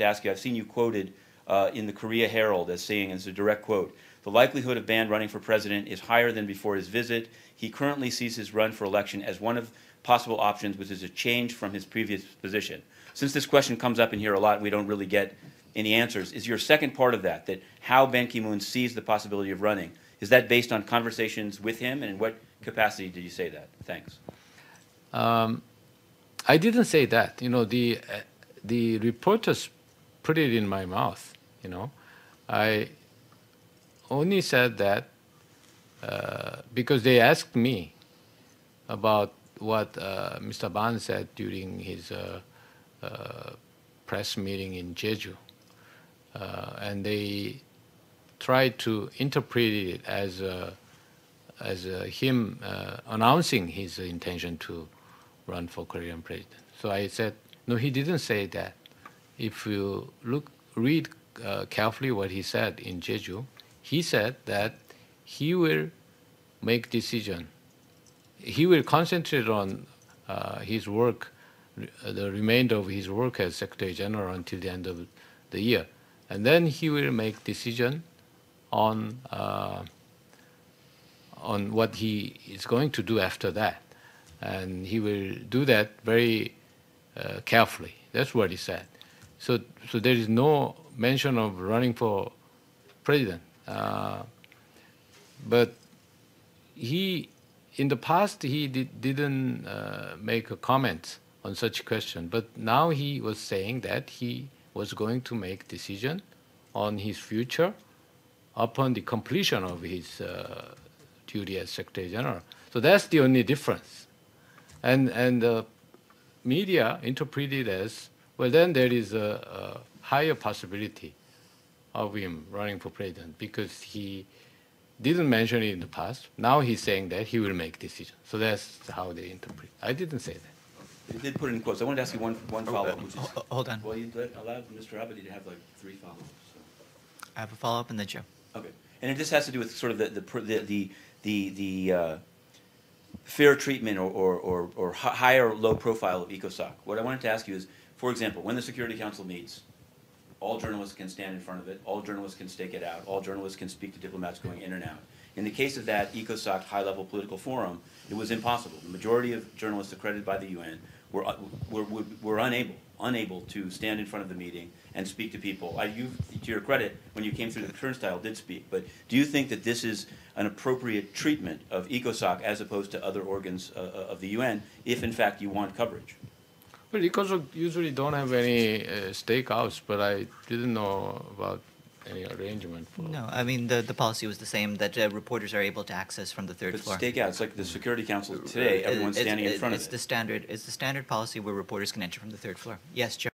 I've seen you quoted uh, in the Korea Herald as saying, as a direct quote, "The likelihood of Ban running for president is higher than before his visit. He currently sees his run for election as one of possible options, which is a change from his previous position." Since this question comes up in here a lot, we don't really get any answers, is your second part of that, that how Ban Ki-moon sees the possibility of running, is that based on conversations with him, and in what capacity did you say that? Thanks. Um, I didn't say that. You know, the uh, the reporters put it in my mouth. You know, I only said that uh, because they asked me about what uh, Mr. Ban said during his uh, uh, press meeting in Jeju, uh, and they tried to interpret it as uh, as him announcing his intention to run for Korean president. So I said, no, he didn't say that. If you look, read uh, carefully what he said in Jeju, he said that he will make decision. He will concentrate on uh, his work, the remainder of his work as Secretary General until the end of the year, and then he will make decision on uh, on what he is going to do after that, and he will do that very uh, carefully. That's what he said. So, so there is no mention of running for president. Uh, but he, in the past, he did, didn't uh, make a comment on such question. But now he was saying that he was going to make decision on his future upon the completion of his uh, duty as Secretary General. So that's the only difference. And, and the media interpreted as, well, then there is a, a higher possibility of him running for president because he didn't mention it in the past. Now he's saying that he will make decision. So that's how they interpret. I didn't say that. You did put it in quotes. I wanted to ask you one, one follow-up, which is, Ho- Hold on. well, you let- allowed Mr. Abadi to have like three follow-ups, so. I have a follow-up and then Joe. Okay, and it just has to do with sort of the, the, the, the, the, the uh, fair treatment or, or, or, or hi- higher or low profile of ECOSOC. What I wanted to ask you is, for example, when the Security Council meets, all journalists can stand in front of it, all journalists can stake it out, all journalists can speak to diplomats going in and out. In the case of that ECOSOC high-level political forum, it was impossible. The majority of journalists accredited by the UN were, uh, were, were, were unable, unable to stand in front of the meeting and speak to people. Uh, you, to your credit, when you came through the turnstile, did speak. But do you think that this is an appropriate treatment of ECOSOC as opposed to other organs uh, uh, of the UN, if in fact you want coverage? Well, because of usually don't have any uh, stakeouts, but I didn't know about any arrangement for. No, I mean, the, the policy was the same, that uh, reporters are able to access from the third But floor. stake out, it's like the Security Council today, everyone's it's- standing in it- front It's of the it. standard, it's the standard policy where reporters can enter from the third floor. Yes, Joe?